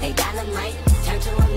They dynamite, turn to a